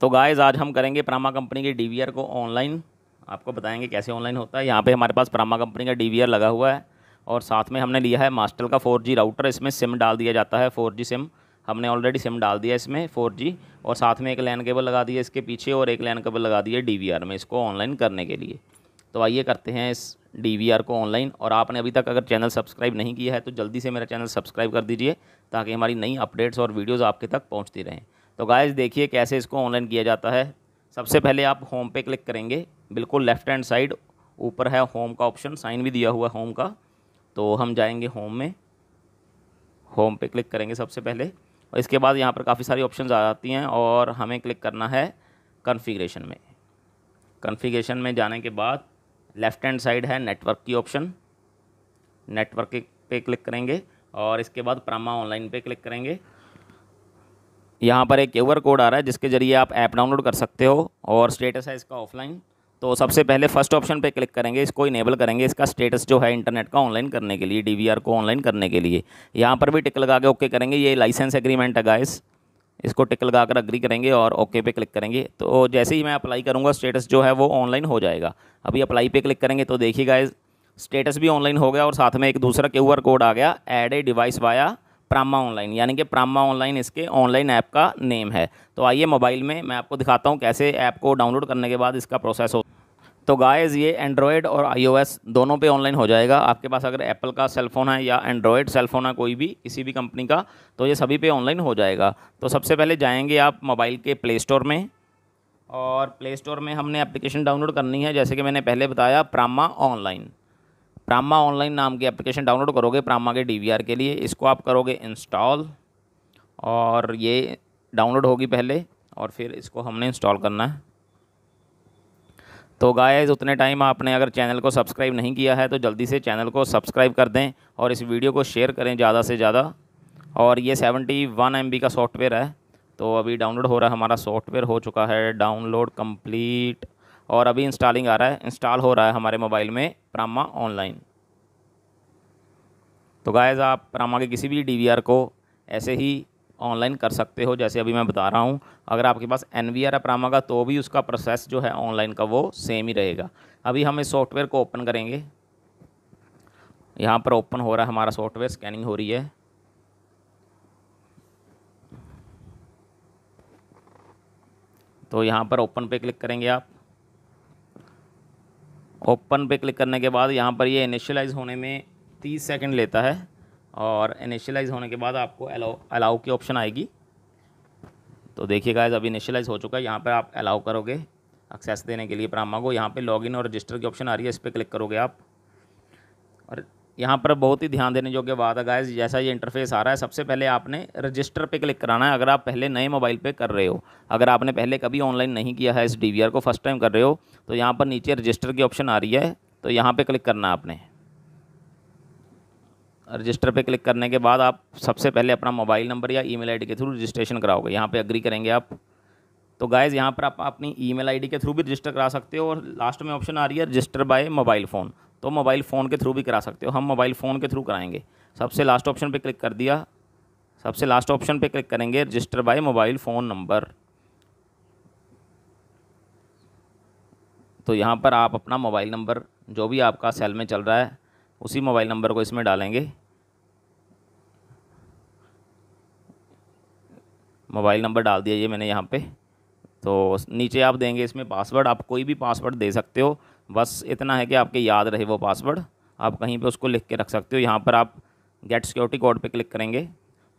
तो गाइज़ आज हम करेंगे प्रामा कंपनी के डीवीआर को ऑनलाइन आपको बताएँगे कैसे ऑनलाइन होता है। यहाँ पे हमारे पास प्रामा कंपनी का डीवीआर लगा हुआ है और साथ में हमने लिया है मास्टर का फोर राउटर इसमें सिम डाल दिया जाता है फोर सिम हमने ऑलरेडी सिम डाल दिया इसमें फोर और साथ में एक लैन केबल लगा दिया इसके पीछे और एक लैन केबल लगा दिया डी में इसको ऑनलाइन करने के लिए। तो आइए करते हैं इस डीवीआर को ऑनलाइन और आपने अभी तक अगर चैनल सब्सक्राइब नहीं किया है तो जल्दी से मेरा चैनल सब्सक्राइब कर दीजिए ताकि हमारी नई अपडेट्स और वीडियोज़ आपके तक पहुँचती रहें। तो गाइज़ देखिए कैसे इसको ऑनलाइन किया जाता है। सबसे पहले आप होम पे क्लिक करेंगे। बिल्कुल लेफ़्ट हैंड साइड ऊपर है होम का ऑप्शन साइन भी दिया हुआ है होम का। तो हम जाएँगे होम में। होम पे क्लिक करेंगे सबसे पहले। और इसके बाद यहाँ पर काफ़ी सारी ऑप्शन आ जाती हैं और हमें क्लिक करना है कन्फिग्रेशन में। कन्फिग्रेशन में जाने के बाद लेफ़्ट हैंड साइड है नेटवर्क की ऑप्शन नेटवर्क पे क्लिक करेंगे और इसके बाद प्रामा ऑनलाइन पे क्लिक करेंगे। यहाँ पर एक क्यूआर कोड आ रहा है जिसके ज़रिए आप ऐप डाउनलोड कर सकते हो और स्टेटस है इसका ऑफलाइन तो सबसे पहले फ़र्स्ट ऑप्शन पे क्लिक करेंगे, इसको इनेबल करेंगे। इसका स्टेटस जो है इंटरनेट का ऑनलाइन करने के लिए डीवीआर को ऑनलाइन करने के लिए। यहाँ पर भी टिक लगा के ओके करेंगे। ये लाइसेंस एग्रीमेंट है गाइस इसको टिक लगा कर अग्री करेंगे और ओके पे क्लिक करेंगे। तो जैसे ही मैं अप्लाई करूँगा स्टेटस जो है वो ऑनलाइन हो जाएगा। अभी अप्लाई पे क्लिक करेंगे तो देखिए गाइज़ स्टेटस भी ऑनलाइन हो गया और साथ में एक दूसरा क्यूआर कोड आ गया add a device via Prama online यानी कि प्रामा ऑनलाइन इसके ऑनलाइन ऐप का नेम है। तो आइए मोबाइल में मैं आपको दिखाता हूँ कैसे ऐप को डाउनलोड करने के बाद इसका प्रोसेस हो। तो गाइस ये एंड्रॉयड और आईओएस दोनों पे ऑनलाइन हो जाएगा। आपके पास अगर एप्पल का सेलफोन है या एंड्रॉयड सेलफोन है, कोई भी किसी भी कंपनी का तो ये सभी पे ऑनलाइन हो जाएगा। तो सबसे पहले जाएँगे आप मोबाइल के प्ले स्टोर में और प्ले स्टोर में हमने एप्लीकेशन डाउनलोड करनी है। जैसे कि मैंने पहले बताया प्रामा ऑनलाइन प्रामा ऑनलाइन नाम की एप्लीकेशन डाउनलोड करोगे प्रामा के डीवीआर के लिए, इसको आप करोगे इंस्टॉल और ये डाउनलोड होगी पहले और फिर इसको हमने इंस्टॉल करना है। तो गाइस उतने टाइम आपने अगर चैनल को सब्सक्राइब नहीं किया है तो जल्दी से चैनल को सब्सक्राइब कर दें और इस वीडियो को शेयर करें ज़्यादा से ज़्यादा। और ये सेवेंटी वन एम का सॉफ्टवेयर है तो अभी डाउनलोड हो रहा है, हमारा सॉफ्टवेयर हो चुका है डाउनलोड कंप्लीट और अभी इंस्टॉलिंग आ रहा है इंस्टॉल हो रहा है हमारे मोबाइल में प्रामा ऑनलाइन तो गायज़ आप प्रामा के किसी भी डीवीआर को ऐसे ही ऑनलाइन कर सकते हो, जैसे अभी मैं बता रहा हूँ। अगर आपके पास एन वी आर है प्रामा का तो भी उसका प्रोसेस जो है ऑनलाइन का वो सेम ही रहेगा। अभी हम इस सॉफ्टवेयर को ओपन करेंगे। यहाँ पर ओपन हो रहा है हमारा सॉफ्टवेयर स्कैनिंग हो रही है। तो यहाँ पर ओपन पे क्लिक करेंगे आप। ओपन पे क्लिक करने के बाद यहाँ पर ये इनिशियलाइज होने में तीस सेकेंड लेता है और इनिशियलाइज होने के बाद आपको अलाउ अलाउ की ऑप्शन आएगी। तो देखिए गाइज़ अभी इनिशियलाइज हो चुका है। यहाँ पर आप अलाउ करोगे एक्सेस देने के लिए प्रामा को यहाँ पे लॉगिन और रजिस्टर की ऑप्शन आ रही है। इस पर क्लिक करोगे आप। और यहाँ पर बहुत ही ध्यान देने योग्य बात है गाइज़ जैसा ये इंटरफेस आ रहा है, सबसे पहले आपने रजिस्टर पे क्लिक कराना है। अगर आप पहले नए मोबाइल पे कर रहे हो, अगर आपने पहले कभी ऑनलाइन नहीं किया है इस डीवीआर को फ़र्स्ट टाइम कर रहे हो तो यहाँ पर नीचे रजिस्टर की ऑप्शन आ रही है तो यहाँ पर क्लिक करना आपने। रजिस्टर पे क्लिक करने के बाद आप सबसे पहले अपना मोबाइल नंबर या ईमेल आईडी के थ्रू रजिस्ट्रेशन कराओगे। यहाँ पे अग्री करेंगे आप। तो गाइज़ यहाँ पर आप अपनी ईमेल आईडी के थ्रू भी रजिस्टर करा सकते हो और लास्ट में ऑप्शन आ रही है रजिस्टर बाय मोबाइल फ़ोन तो मोबाइल फ़ोन के थ्रू भी करा सकते हो। हम मोबाइल फ़ोन के थ्रू कराएँगे। सबसे लास्ट ऑप्शन पर क्लिक कर दिया। सबसे लास्ट ऑप्शन पर क्लिक करेंगे। Register by mobile phone number तो यहाँ पर आप अपना मोबाइल नंबर जो भी आपका सेल में चल रहा है, उसी मोबाइल नंबर को इसमें डालेंगे। मोबाइल नंबर डाल दिया ये मैंने यहाँ पे। तो नीचे आप देंगे इसमें पासवर्ड आप कोई भी पासवर्ड दे सकते हो। बस इतना है कि आपके याद रहे वो पासवर्ड आप कहीं पे उसको लिख के रख सकते हो। यहाँ पर आप गेट सिक्योरिटी कोड पे क्लिक करेंगे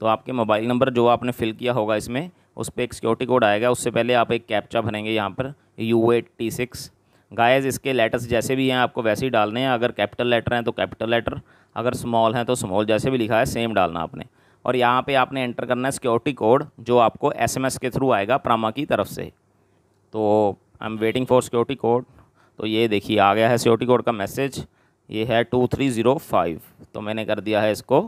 तो आपके मोबाइल नंबर जो आपने फिल किया होगा इसमें, उस पर एक सिक्योरिटी कोड आएगा। उससे पहले आप एक कैप्चा भरेंगे यहाँ पर यू एट सिक्स गायज इसके लेटर्स जैसे भी हैं, आपको वैसे ही डालने हैं। अगर कैपिटल लेटर हैं तो कैपिटल लेटर अगर स्मॉल हैं तो स्मॉल जैसे भी लिखा है सेम डालना आपने। और यहाँ पे आपने एंटर करना है सिक्योरिटी कोड जो आपको एसएमएस के थ्रू आएगा प्रामा की तरफ़ से। तो I am waiting for security code तो ये देखिए, आ गया है सिक्योरिटी कोड का मैसेज ये है टू थ्री ज़ीरो फाइव तो मैंने कर दिया है इसको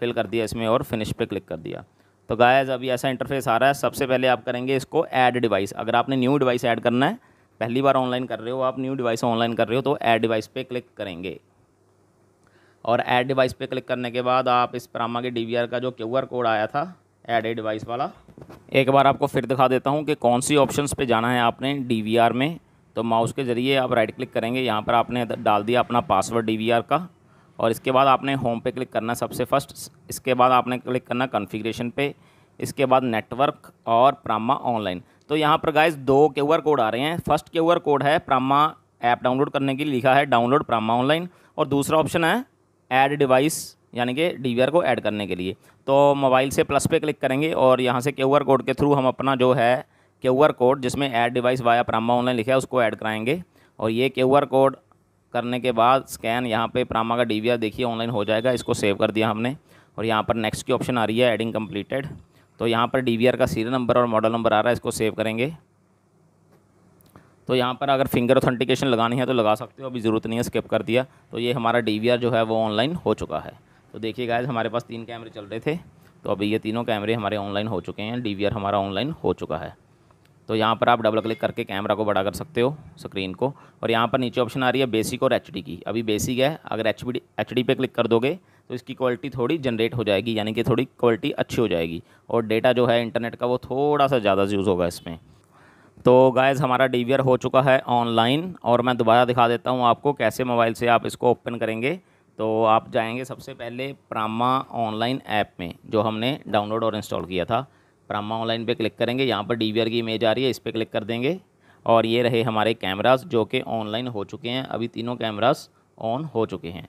फिल कर दिया इसमें और फिनिश पे क्लिक कर दिया। तो गायज अभी ऐसा इंटरफेस आ रहा है। सबसे पहले आप करेंगे इसको ऐड डिवाइस अगर आपने न्यू डिवाइस ऐड करना है, पहली बार ऑनलाइन कर रहे हो, आप न्यू डिवाइस ऑनलाइन कर रहे हो तो ऐड डिवाइस पे क्लिक करेंगे। और ऐड डिवाइस पे क्लिक करने के बाद आप इस प्रामा के डीवीआर का जो क्यूआर कोड आया था एड ए डिवाइस वाला, एक बार आपको फिर दिखा देता हूँ कि कौन सी ऑप्शंस पे जाना है आपने डीवीआर में। तो माउस के ज़रिए आप राइट क्लिक करेंगे। यहाँ पर आपने डाल दिया अपना पासवर्ड डीवीआर का और इसके बाद आपने होम पे क्लिक करना सबसे फ़र्स्ट इसके बाद आपने क्लिक करना कॉन्फ़िगरेशन पे। इसके बाद नेटवर्क और प्रामा ऑनलाइन तो यहाँ पर गाइज़ दो क्यू कोड आ रहे हैं। फ़र्स्ट क्यू कोड है प्रामा ऐप डाउनलोड करने के लिए लिखा है डाउनलोड प्रामा ऑनलाइन और दूसरा ऑप्शन है ऐड डिवाइस यानी कि डीवीआर को ऐड करने के लिए। तो मोबाइल से प्लस पे क्लिक करेंगे और यहाँ से क्यू कोड के थ्रू हम अपना जो है क्यू कोड जिसमें add device via Prama online लिखा है, उसको ऐड कराएँगे। और ये क्यू कोड करने के बाद स्कैन यहाँ पे प्रामा का डीवीआर देखिए, ऑनलाइन हो जाएगा, इसको सेव कर दिया हमने। और यहाँ पर नेक्स्ट की ऑप्शन आ रही है, एडिंग कम्प्लीटेड तो यहाँ पर डीवीआर का सीरियल नंबर और मॉडल नंबर आ रहा है, इसको सेव करेंगे। तो यहाँ पर अगर फिंगर ऑथेंटिकेशन लगानी है तो लगा सकते हो, अभी ज़रूरत नहीं है, स्किप कर दिया। तो ये हमारा डीवीआर जो है, वो ऑनलाइन हो चुका है। तो देखिए गाइज़ हमारे पास तीन कैमरे चल रहे थे। तो अभी ये तीनों कैमरे हमारे ऑनलाइन हो चुके हैं, डीवीआर हमारा ऑनलाइन हो चुका है। तो यहाँ पर आप डबल क्लिक करके कैमरा को बड़ा कर सकते हो स्क्रीन को। और यहाँ पर नीचे ऑप्शन आ रही है बेसिक और एचडी की। अभी बेसिक है, अगर एच डी एच पे क्लिक कर दोगे तो इसकी क्वालिटी थोड़ी जनरेट हो जाएगी, यानी कि थोड़ी क्वालिटी अच्छी हो जाएगी। और डेटा जो है इंटरनेट का वो थोड़ा सा ज़्यादा यूज़ होगा इसमें। तो गाइज़ हमारा डी हो चुका है ऑनलाइन और मैं दोबारा दिखा देता हूँ आपको कैसे मोबाइल से आप इसको ओपन करेंगे। तो आप जाएँगे सबसे पहले प्रामा ऑनलाइन ऐप में, जो हमने डाउनलोड और इंस्टॉल किया था। प्रामा ऑनलाइन पे क्लिक करेंगे, यहाँ पर डीवीआर की इमेज आ रही है, इस पर क्लिक कर देंगे। और ये रहे हमारे कैमरास जो कि ऑनलाइन हो चुके हैं, अभी तीनों कैमरास ऑन हो चुके हैं।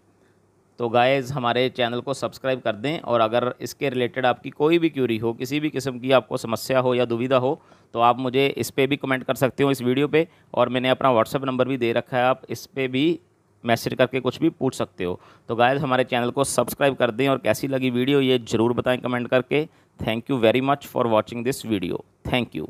तो गाइज़ हमारे चैनल को सब्सक्राइब कर दें और अगर इसके रिलेटेड आपकी कोई भी क्यूरी हो, किसी भी किस्म की आपको समस्या हो या दुविधा हो तो आप मुझे इस पर भी कमेंट कर सकते हो इस वीडियो पे। और मैंने अपना व्हाट्सअप नंबर भी दे रखा है, आप इस पर भी मैसेज करके कुछ भी पूछ सकते हो। तो गायज हमारे चैनल को सब्सक्राइब कर दें और कैसी लगी वीडियो ये ज़रूर बताएँ कमेंट करके। Thank you very much for watching this video thank you